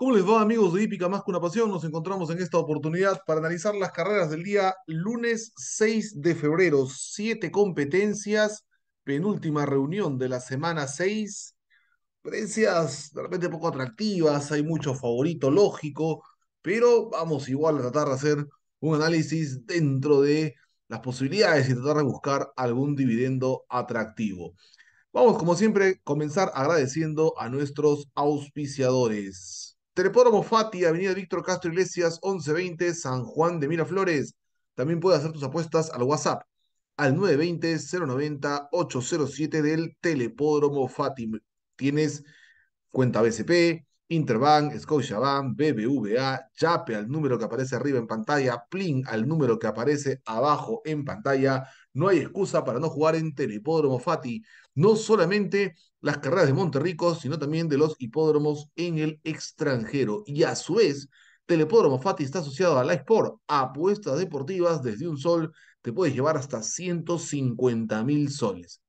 ¿Cómo les va amigos de Hípica Más que una Pasión? Nos encontramos en esta oportunidad para analizar las carreras del día lunes 6 de febrero. Siete competencias, penúltima reunión de la semana 6. Competencias de repente poco atractivas, hay mucho favorito lógico, pero vamos igual a tratar de hacer un análisis dentro de las posibilidades y tratar de buscar algún dividendo atractivo. Vamos, como siempre, comenzar agradeciendo a nuestros auspiciadores. Telepódromo Fati, Avenida Víctor Castro Iglesias, 1120, San Juan de Miraflores. También puedes hacer tus apuestas al WhatsApp al 920-090-807 del Telepódromo Fati. Tienes cuenta BCP, Interbank, Scotiabank, BBVA, Yape al número que aparece arriba en pantalla, Plin al número que aparece abajo en pantalla. No hay excusa para no jugar en Telepódromo Fati. No solamente las carreras de Monterrico, sino también de los hipódromos en el extranjero. Y a su vez, Telepódromo Fati está asociado a la Sport, apuestas deportivas desde un sol, te puedes llevar hasta 150 mil soles.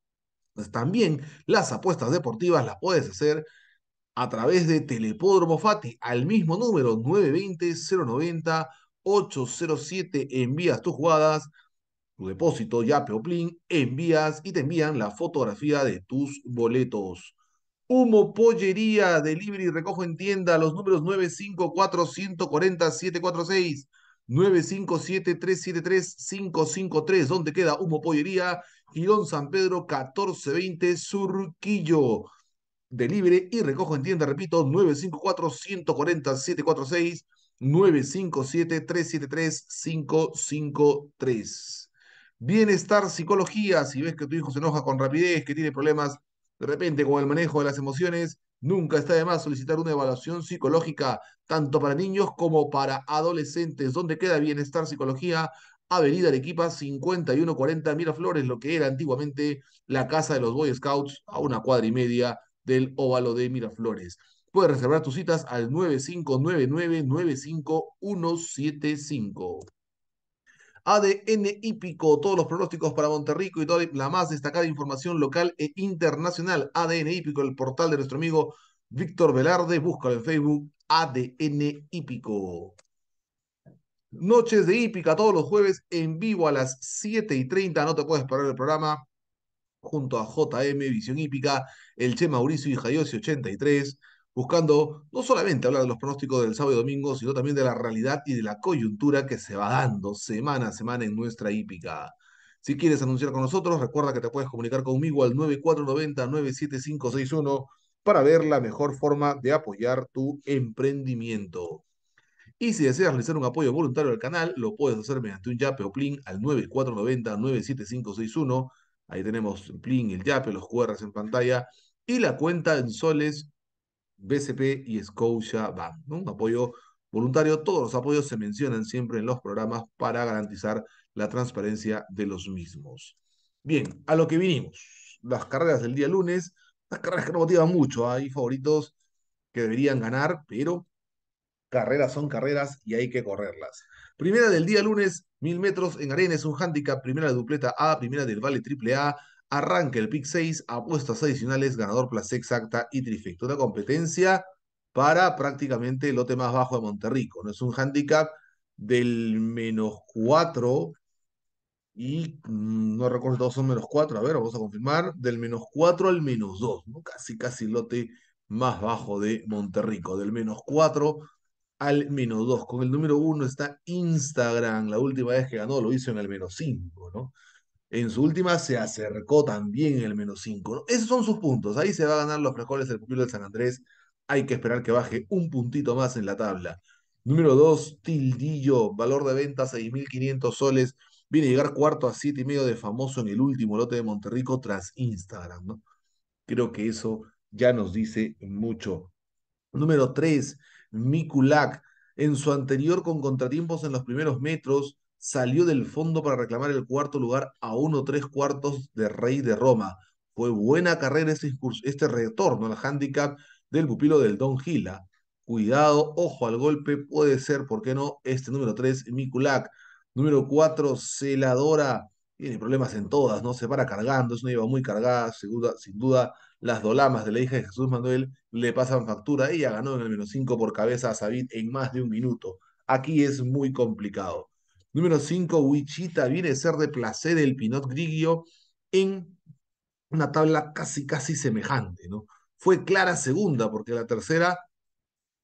Pues también las apuestas deportivas las puedes hacer a través de Telepódromo Fati al mismo número 920-090-807. Envías tus jugadas tu depósito ya Plin, envías y te envían la fotografía de tus boletos. Humo Pollería, delivery recojo en tienda, los números 954-140-746, 957-373-553, donde queda Humo Pollería, Girón San Pedro 1420 Surquillo. Delivery y recojo en tienda, repito, 954-140-746, 957-373-553. Bienestar Psicología, si ves que tu hijo se enoja con rapidez, que tiene problemas de repente con el manejo de las emociones, nunca está de más solicitar una evaluación psicológica tanto para niños como para adolescentes. ¿Dónde queda Bienestar Psicología? Avenida Arequipa 5140 Miraflores, lo que era antiguamente la casa de los Boy Scouts, a una cuadra y media del óvalo de Miraflores. Puedes reservar tus citas al 9599-95175. ADN hípico, todos los pronósticos para Monterrico y toda la más destacada información local e internacional. ADN hípico, el portal de nuestro amigo Víctor Velarde, búscalo en Facebook, ADN hípico. Noches de hípica todos los jueves en vivo a las 7 y 30, no te puedes parar el programa, junto a JM Visión Hípica, el Che Mauricio y Jayosi 83 buscando no solamente hablar de los pronósticos del sábado y domingo, sino también de la realidad y de la coyuntura que se va dando semana a semana en nuestra hípica. Si quieres anunciar con nosotros, recuerda que te puedes comunicar conmigo al 9490-97561 para ver la mejor forma de apoyar tu emprendimiento. Y si deseas realizar un apoyo voluntario al canal, lo puedes hacer mediante un Yape o Plin al 9490-97561. Ahí tenemos el Plin, el Yape, los QRs en pantalla y la cuenta en soles BCP y Scotia Bank. Un apoyo voluntario. Todos los apoyos se mencionan siempre en los programas para garantizar la transparencia de los mismos. Bien, a lo que vinimos. Las carreras del día lunes, las carreras que no motivan mucho. Hay favoritos que deberían ganar, pero carreras son carreras y hay que correrlas. Primera del día lunes, mil metros en arena es un handicap. Primera de dupleta A, primera del vale triple A, Arranca el pick 6, apuestas adicionales, ganador plaza exacta y trifecto. Una competencia para prácticamente el lote más bajo de Monterrico. No es un handicap del menos 4 y mm, no recuerdo todos son menos 4, a ver, vamos a confirmar, del menos 4 al menos 2, ¿no? casi casi el lote más bajo de Monterrico, del menos 4 al menos 2. Con el número 1 está Instagram, la última vez que ganó lo hizo en el menos 5, ¿no? En su última se acercó también en el menos 5. Esos son sus puntos. Ahí se va a ganar los frijoles del pupilo del San Andrés. Hay que esperar que baje un puntito más en la tabla. Número 2, Tildillo, valor de venta 6.500 soles. Viene a llegar cuarto a siete y medio de famoso en el último lote de Monterrico tras Instagram. ¿no? Creo que eso ya nos dice mucho. Número 3, Mikulak. En su anterior con contratiempos en los primeros metros, salió del fondo para reclamar el cuarto lugar a uno tres cuartos de Rey de Roma. Fue buena carrera este, este retorno al handicap del pupilo del Don Gila. Cuidado, ojo al golpe, puede ser, ¿por qué no? Este número 3, Mikulak. Número 4, Celadora. Tiene problemas en todas, ¿no? Se para cargando, es una lleva muy cargada, sin duda, sin duda las dolamas de la hija de Jesús Manuel le pasan factura. Ella ganó en el menos 5 por cabeza a Sabit en más de un minuto. Aquí es muy complicado. Número 5, Wichita viene a ser de placer el Pinot Grigio en una tabla casi, casi semejante, ¿no? Fue clara segunda, porque la tercera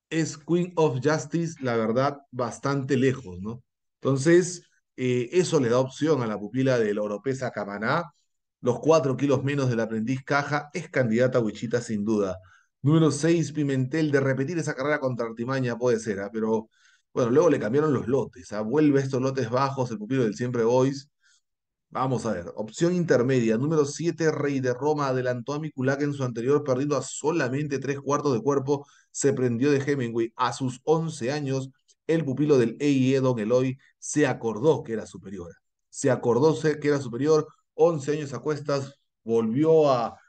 es Queen of Justice, la verdad, bastante lejos, ¿no? Entonces, eh, eso le da opción a la pupila de la Oropesa Camaná. Los cuatro kilos menos del aprendiz Caja es candidata a Wichita sin duda. Número 6, Pimentel, de repetir esa carrera contra Artimaña puede ser, ¿ah? pero bueno, luego le cambiaron los lotes. ¿ah? Vuelve estos lotes bajos, el pupilo del Siempre Boys. Vamos a ver, opción intermedia, número 7, Rey de Roma, adelantó a Mikulac en su anterior, perdiendo a solamente tres cuartos de cuerpo, se prendió de Hemingway. A sus 11 años, el pupilo del EIE, Don Eloy, se acordó que era superior. Se acordó que era superior, 11 años a cuestas, volvió a,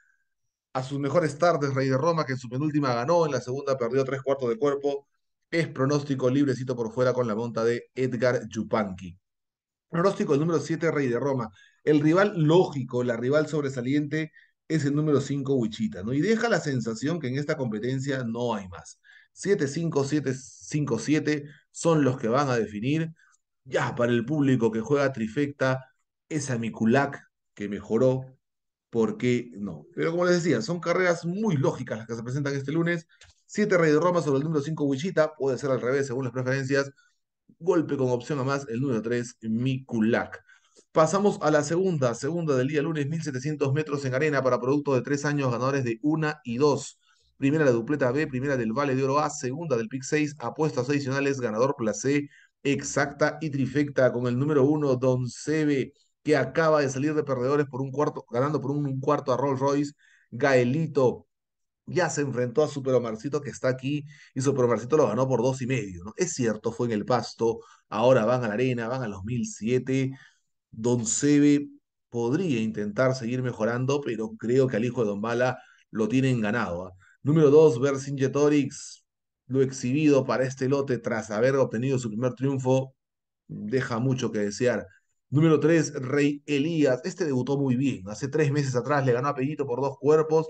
a sus mejores tardes, Rey de Roma, que en su penúltima ganó, en la segunda perdió tres cuartos de cuerpo, es pronóstico librecito por fuera con la monta de Edgar Yupanqui. Pronóstico el número 7, Rey de Roma. El rival lógico, la rival sobresaliente, es el número 5, Wichita, ¿no? Y deja la sensación que en esta competencia no hay más. 7-5, 7-5-7 son los que van a definir. Ya para el público que juega trifecta, esa Mikulac que mejoró, ¿por qué no? Pero como les decía, son carreras muy lógicas las que se presentan este lunes. 7 Rey de Roma sobre el número 5 Wichita, puede ser al revés según las preferencias golpe con opción a más, el número 3, Mikulak. Pasamos a la segunda, segunda del día lunes, 1700 metros en arena para productos de tres años, ganadores de una y dos. Primera la dupleta B, primera del Vale de Oro A, segunda del PIC 6, apuestas adicionales, ganador placé, exacta y trifecta con el número 1, Don Sebe, que acaba de salir de perdedores por un cuarto, ganando por un, cuarto a Rolls Royce. Gaelito, ya se enfrentó a Super Omarcito que está aquí y Super Omarcito lo ganó por dos y medio, ¿no? Es cierto, fue en el pasto, ahora van a la arena, van a los 1007. Don Sebe podría intentar seguir mejorando, pero creo que al hijo de Don Bala lo tienen ganado. ¿ah? Número 2, Vercingetorix, lo exhibido para este lote tras haber obtenido su primer triunfo, deja mucho que desear. Número 3, Rey Elías. Este debutó muy bien. Hace tres meses atrás le ganó a Pellito por dos cuerpos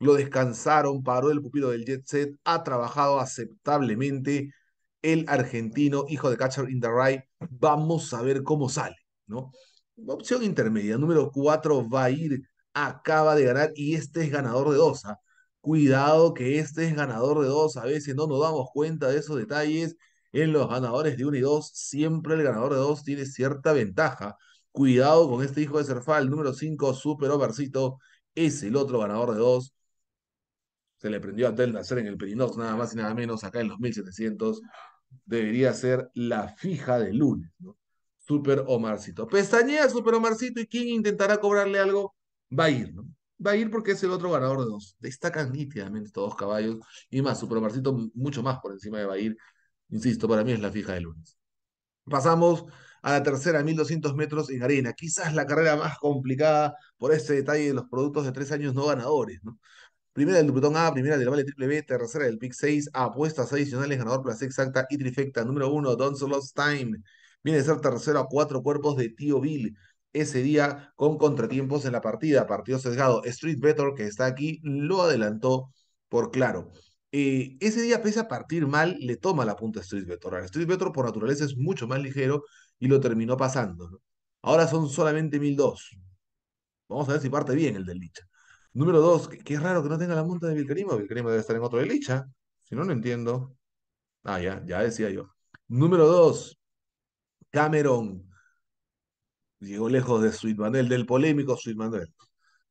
lo descansaron, paró el pupilo del Jet Set, ha trabajado aceptablemente el argentino, hijo de Catcher in the Right. Vamos a ver cómo sale, ¿no? Opción intermedia, número 4 va a ir, acaba de ganar y este es ganador de dos. ¿ah? Cuidado que este es ganador de dos, a veces no nos damos cuenta de esos detalles. En los ganadores de 1 y 2, siempre el ganador de dos tiene cierta ventaja. Cuidado con este hijo de Cerfal, número 5, Super Overcito, es el otro ganador de dos se le prendió a Tel Nacer en el Perinox, nada más y nada menos, acá en los 1700, debería ser la fija de lunes, ¿no? Super Omarcito. Pestañea Super Omarcito y quien intentará cobrarle algo, va a ir, ¿no? Va a ir porque es el otro ganador de dos. Destacan nítidamente estos dos caballos y más, Super Omarcito mucho más por encima de va a ir. Insisto, para mí es la fija de lunes. Pasamos a la tercera, 1200 metros en arena. Quizás la carrera más complicada por este detalle de los productos de tres años no ganadores, ¿no? Primera del Dupletón A, primera del Vale Triple B, tercera del Pick 6, apuestas adicionales, ganador plaza exacta y trifecta. Número 1, Don't Lost Time. Viene a ser tercero a cuatro cuerpos de Tío Bill. Ese día con contratiempos en la partida, partido sesgado. Street Better, que está aquí, lo adelantó por claro. Eh, ese día, pese a partir mal, le toma la punta a Street Better. Street Better por naturaleza es mucho más ligero y lo terminó pasando. Ahora son solamente 1002. Vamos a ver si parte bien el del Licha. Número dos, qué raro que no tenga la monta de Vilcarimo. Vilcarimo debe estar en otro de Licha. Si no, no entiendo. Ah, ya, ya decía yo. Número dos, Cameron. Llegó lejos de Sweet Manuel, del polémico Sweet Manuel.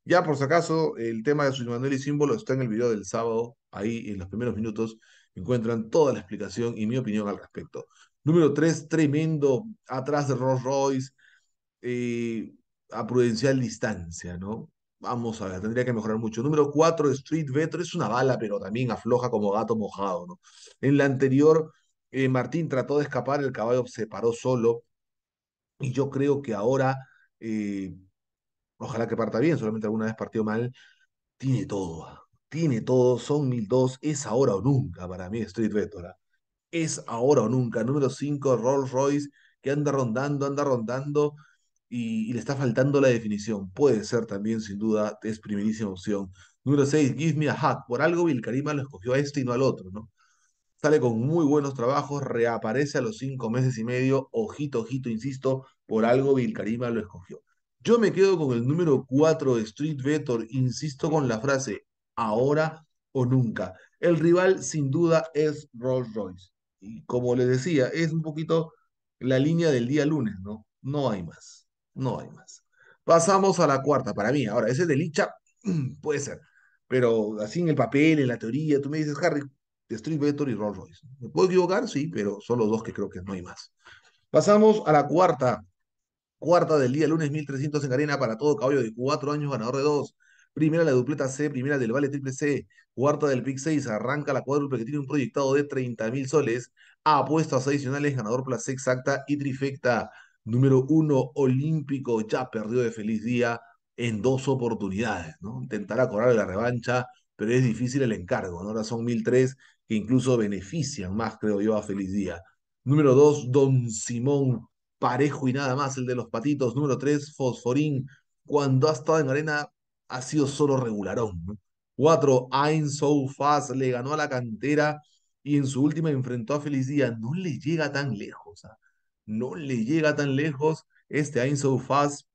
Ya por si acaso, el tema de Sweet Manuel y símbolo está en el video del sábado. Ahí en los primeros minutos encuentran toda la explicación y mi opinión al respecto. Número tres, tremendo, atrás de Rolls Royce, eh, a prudencial distancia, ¿no? Vamos a ver, tendría que mejorar mucho. Número 4, Street Vetro, es una bala, pero también afloja como gato mojado, ¿no? En la anterior, eh, Martín trató de escapar, el caballo se paró solo, y yo creo que ahora, eh, ojalá que parta bien, solamente alguna vez partió mal, tiene todo, tiene todo, son mil dos, es ahora o nunca para mí Street Vetro. ¿ah? Es ahora o nunca. Número 5, Rolls Royce, que anda rondando, anda rondando, y, le está faltando la definición. Puede ser también, sin duda, es primerísima opción. Número 6, Give Me a Hug. Por algo Vilcarima lo escogió a este y no al otro, ¿no? Sale con muy buenos trabajos, reaparece a los cinco meses y medio. Ojito, ojito, insisto, por algo Vilcarima lo escogió. Yo me quedo con el número 4, Street Vetor. Insisto con la frase, ahora o nunca. El rival sin duda es Rolls Royce. Y como les decía, es un poquito la línea del día lunes, ¿no? No hay más, no hay más. Pasamos a la cuarta, para mí. Ahora, ese de Licha puede ser, pero así en el papel, en la teoría, tú me dices, Harry, Street Vector y Rolls Royce. ¿Me puedo equivocar? Sí, pero son los dos que creo que no hay más. Pasamos a la cuarta, cuarta del día, lunes 1300 en arena para todo caballo de cuatro años, ganador de dos. Primera la dupleta C, primera del Vale Triple C, cuarta del Pick 6, arranca la cuádruple que tiene un proyectado de 30 mil soles, apuestas adicionales, ganador plaza exacta y trifecta. Número uno, olímpico, ya perdió de feliz día en dos oportunidades, ¿no? Intentará cobrar la revancha, pero es difícil el encargo, ¿no? Ahora son 1003 que incluso benefician más, creo yo, a Feliz Día. Número dos, Don Simón, parejo y nada más, el de los patitos. Número tres, Fosforín, cuando ha estado en arena ha sido solo regularón. Cuatro, I'm So Fast le ganó a la cantera y en su última enfrentó a Feliz Día. No le llega tan lejos, ¿ah? No le llega tan lejos. Este I'm So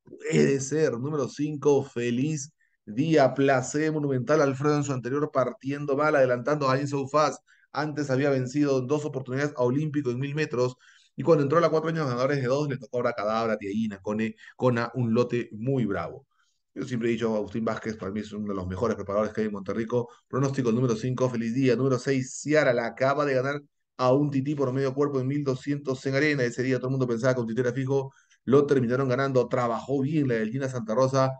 puede ser. Número cinco, Feliz Día, Placé Monumental Alfredo en su anterior partiendo mal, adelantando a I'm So Fast. Antes había vencido en dos oportunidades a Olímpico en mil metros. Y cuando entró a la cuatro años ganadores de dos, le tocó ahora Cadabra, Tiaína, Cone, Cona, un lote muy bravo. Yo siempre he dicho, Agustín Vázquez para mí es uno de los mejores preparadores que hay en Monterrico. Pronóstico número 5, feliz día. Número 6, Ciara la acaba de ganar a un tití por medio cuerpo en 1200 en arena. Ese día todo el mundo pensaba que un tití era fijo. Lo terminaron ganando. Trabajó bien la Gina Santa Rosa.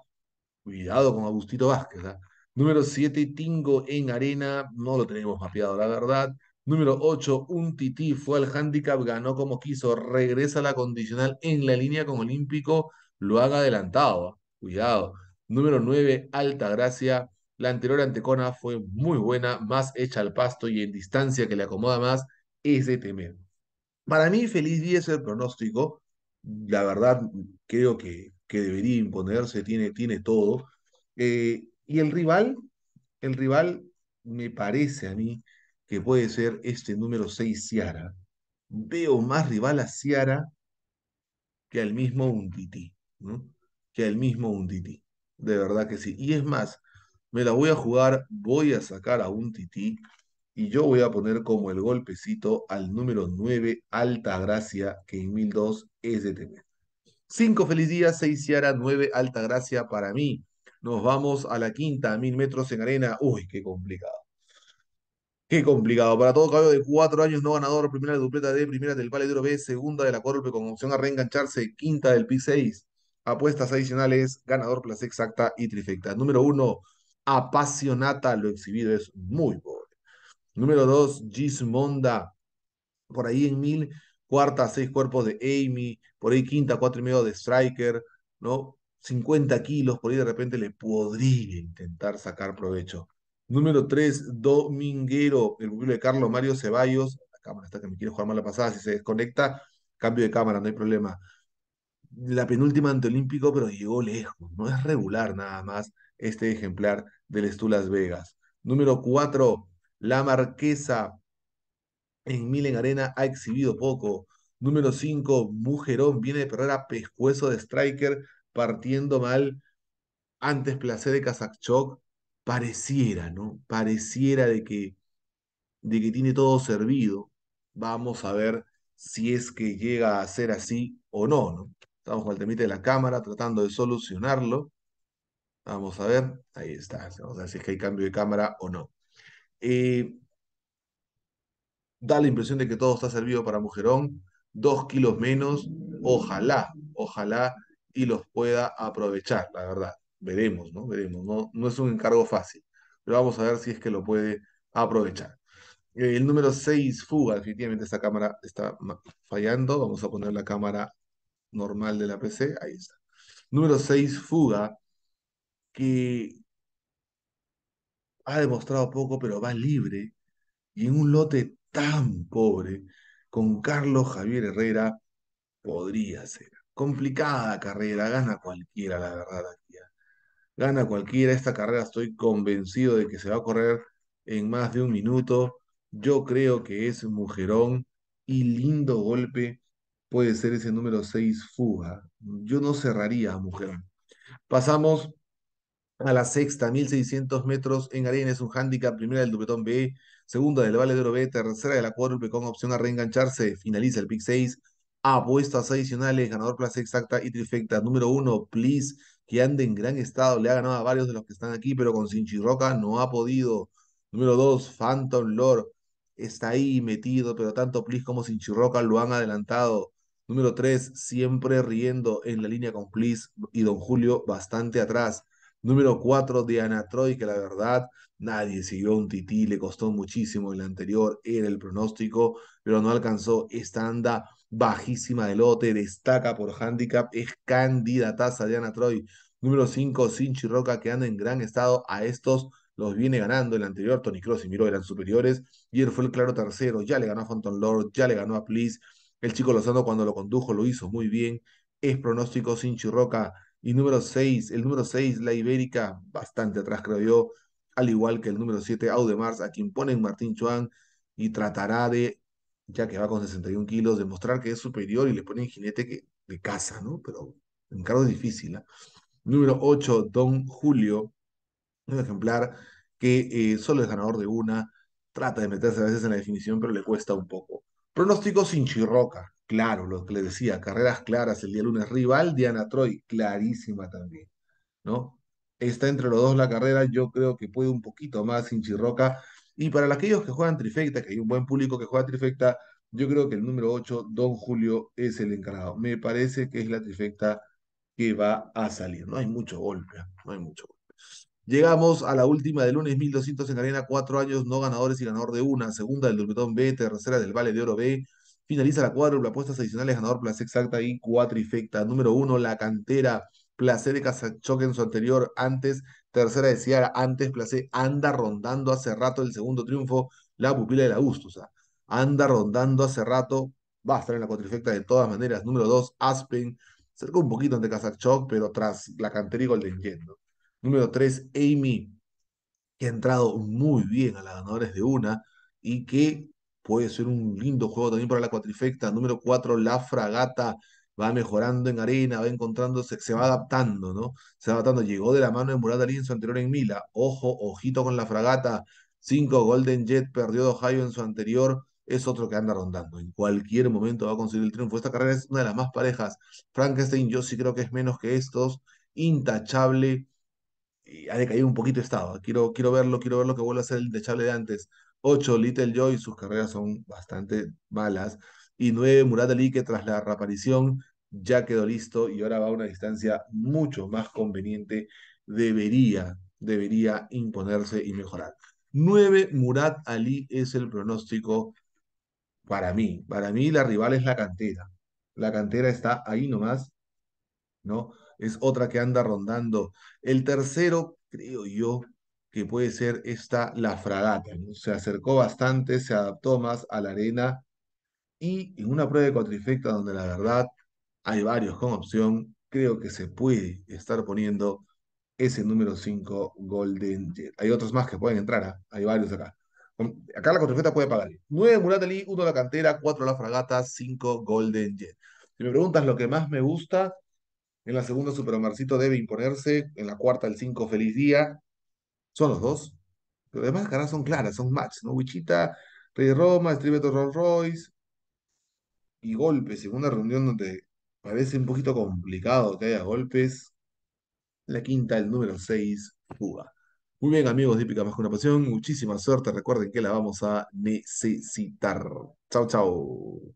Cuidado con Agustito Vázquez. ¿eh? Número 7, Tingo en arena. No lo tenemos mapeado, la verdad. Número 8, un tití fue al handicap, ganó como quiso, regresa a la condicional en la línea con Olímpico, lo haga adelantado. ¿eh? Cuidado. Número 9, Alta Gracia. La anterior antecona fue muy buena, más hecha al pasto y en distancia que le acomoda más, es de temer. Para mí, feliz día es el pronóstico. La verdad, creo que, que debería imponerse, tiene, tiene todo. Eh, y el rival, el rival me parece a mí que puede ser este número 6, Ciara. Veo más rival a Ciara que al mismo Untiti, ¿no? Que al mismo Untiti. De verdad que sí. Y es más, me la voy a jugar, voy a sacar a un tití y yo voy a poner como el golpecito al número 9, Alta Gracia, que en 1002 es de tener. 5 feliz días, 6 Ciara, 9 Alta Gracia para mí. Nos vamos a la quinta, a mil metros en arena. Uy, qué complicado. Qué complicado. Para todo caballo de cuatro años no ganador, primera de dupleta D, primera del Valedero B, segunda de la Corpe con opción a reengancharse, quinta del P6. Apuestas adicionales, ganador, plaza exacta y trifecta. Número uno, apasionata. Lo exhibido es muy pobre. Número dos, Gismonda. Por ahí en mil, cuarta, seis cuerpos de Amy. Por ahí quinta, cuatro y medio de Striker. ¿no? 50 kilos, por ahí de repente le podría intentar sacar provecho. Número 3, Dominguero, el pupilo de Carlos Mario Ceballos. La cámara está que me quiere jugar mal la pasada. Si se desconecta, cambio de cámara, no hay problema. La penúltima ante Olímpico, pero llegó lejos. No es regular nada más este ejemplar del Estu Las Vegas. Número 4, La Marquesa en Milen Arena ha exhibido poco. Número 5, Mujerón viene de perder a pescuezo de striker partiendo mal. Antes Placer de Kazakchok pareciera, ¿no? Pareciera de que, de que tiene todo servido. Vamos a ver si es que llega a ser así o no, ¿no? Estamos con el temite de la cámara tratando de solucionarlo. Vamos a ver, ahí está. Vamos a ver si es que hay cambio de cámara o no. Eh, da la impresión de que todo está servido para Mujerón. Dos kilos menos. Ojalá, ojalá y los pueda aprovechar, la verdad. Veremos, ¿no? Veremos. No, no es un encargo fácil, pero vamos a ver si es que lo puede aprovechar. El número 6, fuga. Definitivamente esta cámara está fallando. Vamos a poner la cámara normal de la PC. Ahí está. Número 6, fuga. Que ha demostrado poco, pero va libre. Y en un lote tan pobre, con Carlos Javier Herrera, podría ser. Complicada carrera, gana cualquiera, la verdad. Aquí. Gana cualquiera. Esta carrera estoy convencido de que se va a correr en más de un minuto. Yo creo que es Mujerón y lindo golpe puede ser ese número 6 Fuga. Yo no cerraría a Mujerón. Pasamos a la sexta, 1600 metros en arena, es un handicap, primera del Dupletón B, segunda del Vale de Oro B, tercera de la cuádruple con opción a reengancharse, finaliza el pick 6, apuestas adicionales, ganador plaza exacta y trifecta. Número uno, Please, que anda en gran estado, le ha ganado a varios de los que están aquí, pero con Roca no ha podido. Número dos, Phantom Lord, está ahí metido, pero tanto Please como Roca lo han adelantado. Número tres, siempre riendo en la línea con Please y Don Julio bastante atrás. Número 4, Diana Troy, que la verdad nadie siguió un tití, le costó muchísimo el anterior, era el pronóstico, pero no alcanzó. Esta anda bajísima de lote, destaca por handicap, es candidataza Diana Troy. Número 5, Sinchi Roca, que anda en gran estado. A estos los viene ganando el anterior. Tony Cross y Miro eran superiores. Y él fue el claro tercero. Ya le ganó a Phantom Lord, ya le ganó a Please. El chico Lozano cuando lo condujo lo hizo muy bien. Es pronóstico Sinchi Roca y número 6, el número 6, la Ibérica, bastante atrás creo yo, al igual que el número 7, Audemars, a quien ponen Martín Chuan y tratará de, ya que va con 61 kilos, demostrar que es superior y le ponen jinete que, de casa, ¿no? Pero en cargo difícil. ¿eh? Número 8, Don Julio, un ejemplar que eh, solo es ganador de una, trata de meterse a veces en la definición, pero le cuesta un poco. Pronóstico sin chirroca. Claro, lo que le decía, carreras claras el día lunes. Rival, Diana Troy, clarísima también, ¿no? Está entre los dos la carrera, yo creo que puede un poquito más sin Chirroca. Y para aquellos que juegan trifecta, que hay un buen público que juega trifecta, yo creo que el número 8, Don Julio, es el encargado. Me parece que es la trifecta que va a salir. No hay mucho golpe, no hay mucho golpe. Llegamos a la última del lunes 1200 en arena, cuatro años, no ganadores y ganador de una, segunda del Dupletón B, tercera del Vale de Oro B, finaliza la cuádrupla, apuestas adicionales, ganador placer exacta y cuatrifecta. Número uno, la cantera, placer de Casachoque en su anterior, antes, tercera de Ciara, antes, placer, anda rondando hace rato el segundo triunfo, la pupila de la sea, anda rondando hace rato, va a estar en la cuatrifecta de todas maneras. Número dos, Aspen, cercó un poquito ante Casachoc, pero tras la cantera y Golden Jet, Número 3, Amy, que ha entrado muy bien a las ganadores de una y que puede ser un lindo juego también para la cuatrifecta. Número 4, La Fragata, va mejorando en arena, va encontrándose, se va adaptando, ¿no? Se va adaptando. Llegó de la mano de Murad Ali en su anterior en Mila. Ojo, ojito con la fragata. 5, Golden Jet perdió de Ohio en su anterior. Es otro que anda rondando. En cualquier momento va a conseguir el triunfo. Esta carrera es una de las más parejas. Frankenstein, yo sí creo que es menos que estos. Intachable ha decaído un poquito estado. Quiero, quiero verlo, quiero verlo que vuelva a ser el dechable de antes. 8, Little Joy, sus carreras son bastante malas. Y 9, Murad Ali, que tras la reaparición ya quedó listo y ahora va a una distancia mucho más conveniente. Debería, debería imponerse y mejorar. 9, Murad Ali es el pronóstico para mí. Para mí la rival es la cantera. La cantera está ahí nomás, ¿no? es otra que anda rondando. El tercero, creo yo, que puede ser esta, la fragata. Se acercó bastante, se adaptó más a la arena y en una prueba de cuatrifecta donde la verdad hay varios con opción, creo que se puede estar poniendo ese número 5 Golden Jet. Hay otros más que pueden entrar, ¿ah? hay varios acá. Acá la cuatrifecta puede pagar. 9 Muratali, 1 la cantera, 4 la fragata, 5 Golden Jet. Si me preguntas lo que más me gusta, en la segunda, Supermarcito debe imponerse. En la cuarta, el 5, Feliz Día. Son los dos. Pero además, caras son claras, son match, ¿no? Wichita, Rey Roma, Estribeto Rolls Royce. Y golpes, segunda reunión donde parece un poquito complicado que haya golpes. La quinta, el número 6, Fuga. Muy bien, amigos de Hípica Más que una Pasión. Muchísima suerte. Recuerden que la vamos a necesitar. Chau, chau.